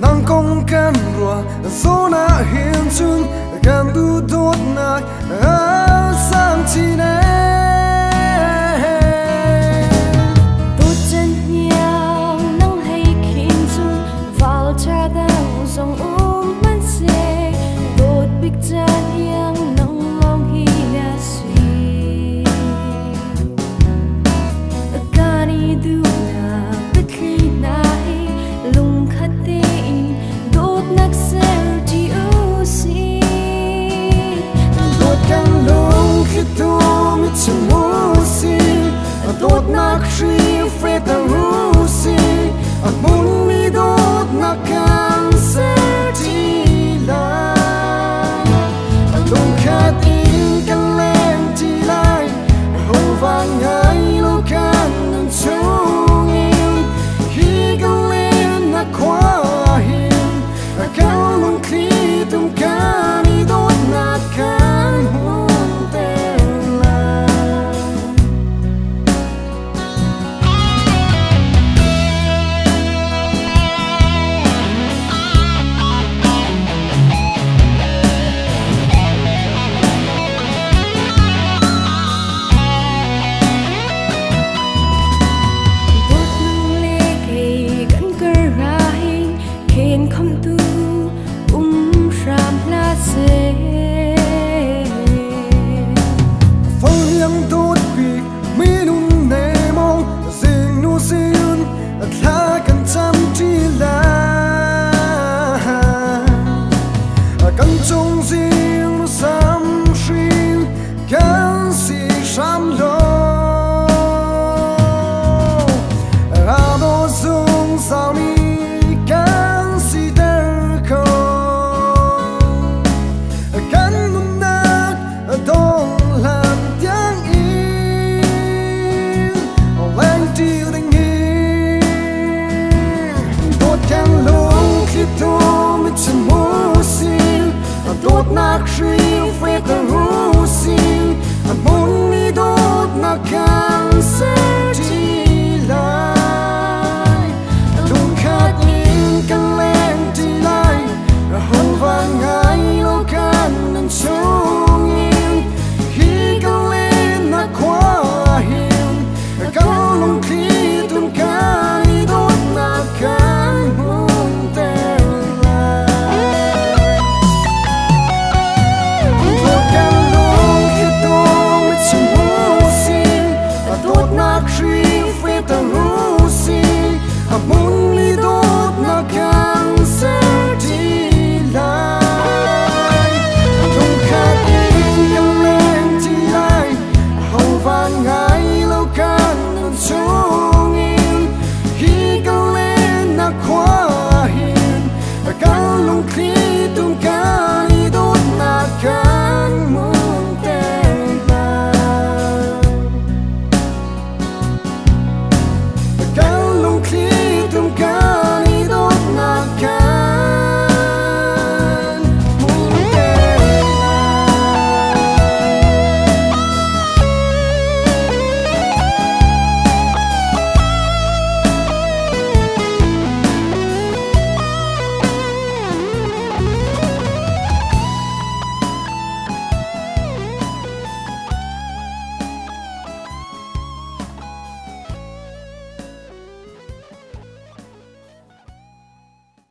nang kong kan rua zona hiên chun kan du dot nai sang chi nei van hỡi kan lung khi tu mi chi mu sin a dot na kri ta ru sin a mun ni dot na kan se ti lai a lung khat in kan len ti lai ra hon va ngai lo kan nan chung in na kwa hin a kan lung don't